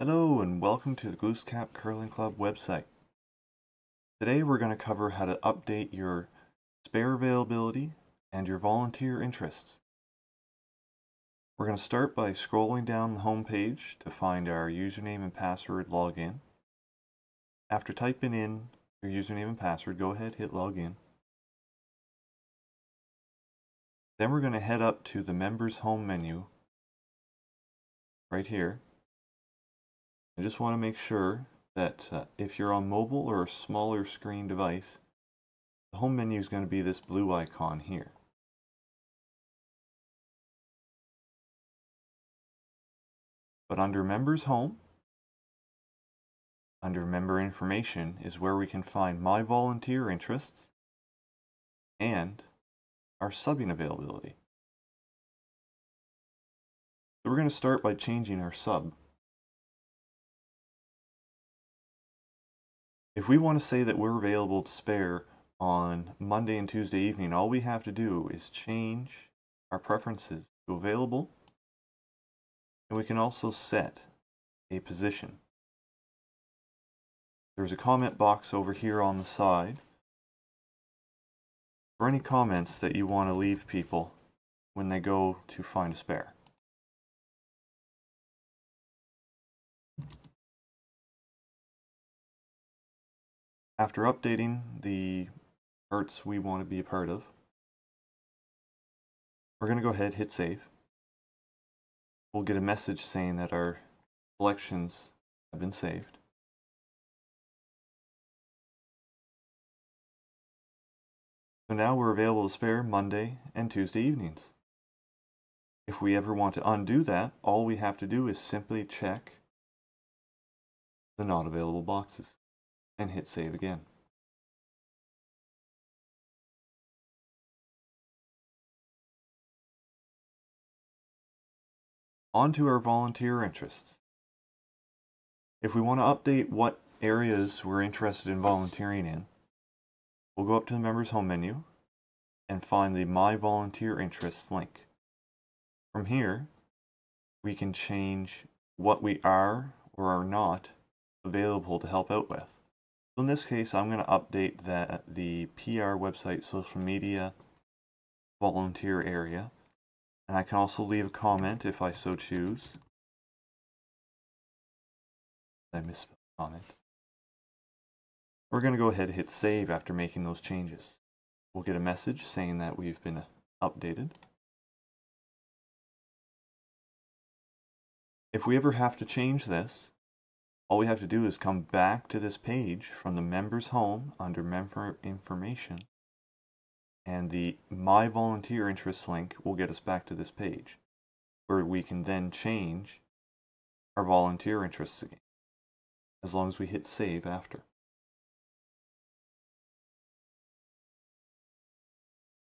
Hello and welcome to the Glooscap Curling Club website. Today we're going to cover how to update your spare availability and your volunteer interests. We're going to start by scrolling down the home page to find our username and password login. After typing in your username and password, go ahead hit login. Then we're going to head up to the members home menu right here I just want to make sure that uh, if you're on mobile or a smaller screen device, the home menu is going to be this blue icon here. But under Members Home, under Member Information is where we can find My Volunteer Interests and our subbing availability. So we're going to start by changing our sub. If we want to say that we're available to spare on Monday and Tuesday evening, all we have to do is change our preferences to available. And we can also set a position. There's a comment box over here on the side for any comments that you want to leave people when they go to find a spare. After updating the parts we want to be a part of, we're going to go ahead hit save. We'll get a message saying that our selections have been saved. So now we're available to spare Monday and Tuesday evenings. If we ever want to undo that, all we have to do is simply check the not available boxes and hit save again. On to our volunteer interests. If we want to update what areas we're interested in volunteering in, we'll go up to the members home menu and find the My Volunteer Interests link. From here, we can change what we are or are not available to help out with. In this case, I'm going to update that the PR website social media volunteer area. And I can also leave a comment if I so choose. I misspelled comment. We're going to go ahead and hit save after making those changes. We'll get a message saying that we've been updated. If we ever have to change this, all we have to do is come back to this page from the members home under member information and the my volunteer interests link will get us back to this page where we can then change our volunteer interests again as long as we hit save after.